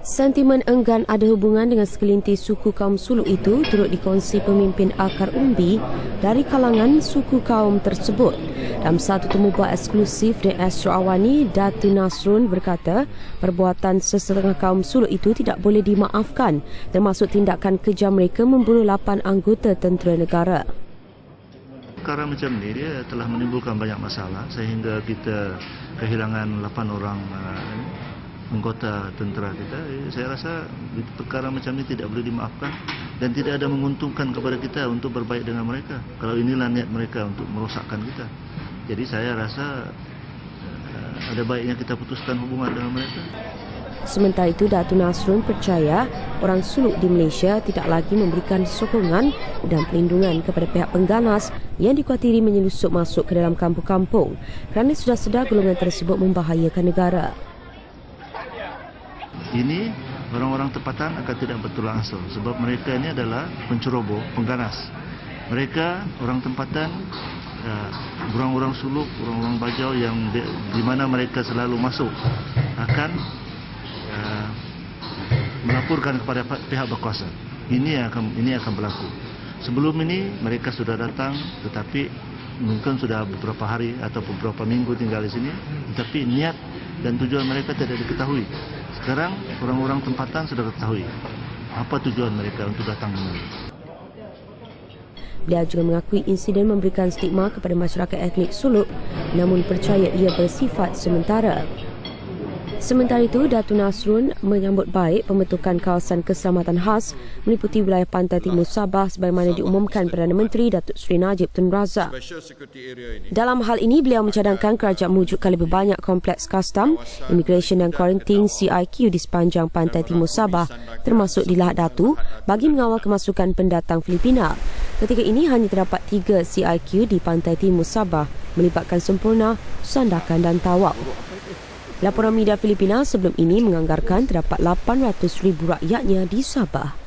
Sentimen enggan ada hubungan dengan segelintir suku kaum suluk itu turut dikongsi pemimpin akar umbi dari kalangan suku kaum tersebut. Dalam satu temu buat eksklusif dengan Astro Awani, Datu Nasrun berkata perbuatan sesetengah kaum suluk itu tidak boleh dimaafkan termasuk tindakan kejam mereka membunuh lapan anggota tentera negara. Perkara macam ini dia telah menimbulkan banyak masalah sehingga kita kehilangan lapan orang uh, anggota tentera kita eh, saya rasa perkara macam ini tidak boleh dimaafkan dan tidak ada menguntungkan kepada kita untuk berbaik dengan mereka. Kalau inilah niat mereka untuk merosakkan kita. Jadi saya rasa eh, ada baiknya kita putuskan hubungan dengan mereka. Sementara itu, Datu Nasrun percaya orang suluk di Malaysia tidak lagi memberikan sokongan dan pelindungan kepada pihak pengganas yang dikuatiri menyelusup masuk ke dalam kampung-kampung kerana sudah sedar golongan tersebut membahayakan negara ini orang-orang tempatan akan tidak bertulang asal sebab mereka ini adalah penceroboh, pengganas. Mereka orang tempatan orang-orang suluk, orang-orang bajau yang di, di mana mereka selalu masuk akan uh, melaporkan kepada pihak berkuasa. Ini akan ini akan berlaku. Sebelum ini mereka sudah datang tetapi mungkin sudah beberapa hari atau beberapa minggu tinggal di sini tetapi niat dan tujuan mereka tidak diketahui. Sekarang orang-orang tempatan sudah ketahui apa tujuan mereka untuk datang ini. Dia juga mengakui insiden memberikan stigma kepada masyarakat etnik Suluk namun percaya ia bersifat sementara. Sementara itu, Datu Nasrun menyambut baik pembentukan kawasan keselamatan khas meliputi wilayah pantai timur Sabah sebagaimana diumumkan Perdana Menteri Datuk Seri Najib Tun Razak. Dalam hal ini, beliau mencadangkan kerajaan mewujudkan lebih banyak kompleks custom, immigration dan quarantine CIQ di sepanjang pantai timur Sabah termasuk di Lahad Datu bagi mengawal kemasukan pendatang Filipina. Ketika ini hanya terdapat tiga CIQ di pantai timur Sabah melibatkan Sempurna, Sandakan dan Tawau. Laporan media Filipina sebelum ini menganggarkan terdapat 800,000 rakyatnya di Sabah.